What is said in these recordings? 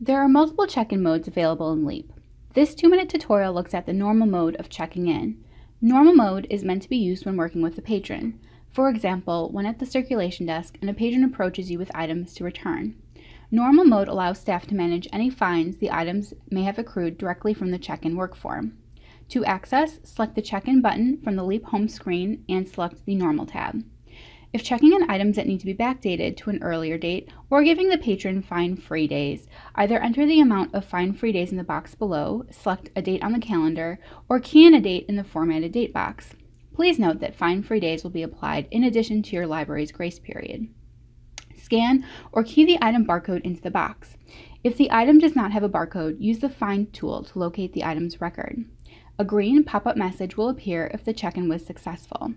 There are multiple check-in modes available in LEAP. This two-minute tutorial looks at the normal mode of checking in. Normal mode is meant to be used when working with a patron. For example, when at the circulation desk and a patron approaches you with items to return. Normal mode allows staff to manage any fines the items may have accrued directly from the check-in work form. To access, select the check-in button from the LEAP home screen and select the Normal tab. If checking in items that need to be backdated to an earlier date or giving the patron fine-free days, either enter the amount of fine-free days in the box below, select a date on the calendar, or key in a date in the formatted date box. Please note that fine-free days will be applied in addition to your library's grace period. Scan or key the item barcode into the box. If the item does not have a barcode, use the Find tool to locate the item's record. A green pop-up message will appear if the check-in was successful.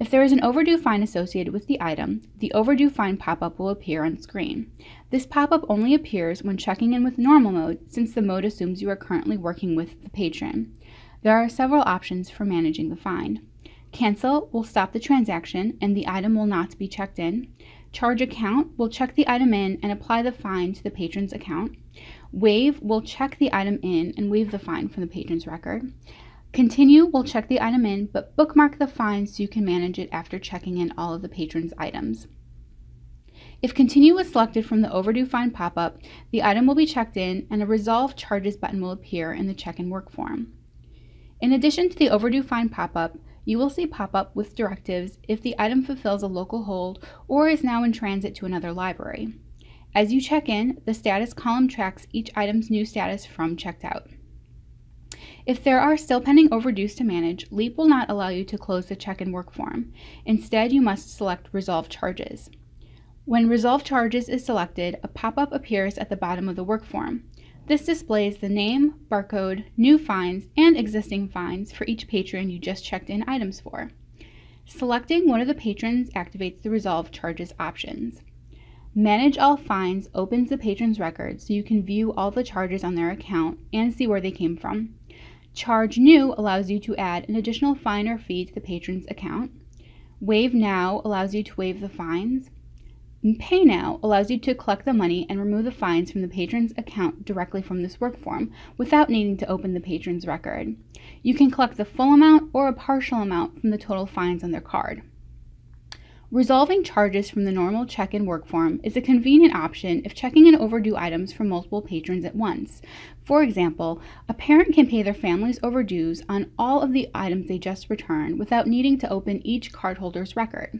If there is an overdue fine associated with the item, the overdue fine pop-up will appear on screen. This pop-up only appears when checking in with normal mode since the mode assumes you are currently working with the patron. There are several options for managing the fine. Cancel will stop the transaction and the item will not be checked in. Charge account will check the item in and apply the fine to the patron's account. Waive will check the item in and waive the fine from the patron's record. Continue will check the item in, but bookmark the fine so you can manage it after checking in all of the patron's items. If Continue was selected from the Overdue Fine pop-up, the item will be checked in and a Resolve Charges button will appear in the check-in work form. In addition to the Overdue Fine pop-up, you will see pop up with directives if the item fulfills a local hold or is now in transit to another library. As you check in, the status column tracks each item's new status from checked out. If there are still pending overdues to manage, LEAP will not allow you to close the check-in work form. Instead, you must select Resolve Charges. When Resolve Charges is selected, a pop-up appears at the bottom of the work form. This displays the name, barcode, new fines, and existing fines for each patron you just checked in items for. Selecting one of the patrons activates the Resolve Charges options. Manage All Fines opens the patron's record so you can view all the charges on their account and see where they came from. Charge New allows you to add an additional fine or fee to the patron's account. Waive Now allows you to waive the fines. Pay Now allows you to collect the money and remove the fines from the patron's account directly from this work form without needing to open the patron's record. You can collect the full amount or a partial amount from the total fines on their card. Resolving charges from the normal check-in work form is a convenient option if checking in overdue items from multiple patrons at once. For example, a parent can pay their family's overdues on all of the items they just returned without needing to open each cardholder's record.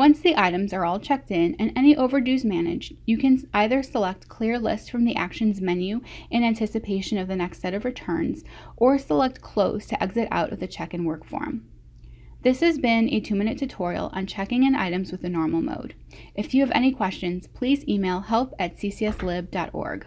Once the items are all checked in and any overdues managed, you can either select Clear List from the Actions menu in anticipation of the next set of returns, or select Close to exit out of the check-in work form. This has been a two-minute tutorial on checking in items with the normal mode. If you have any questions, please email help at ccslib.org.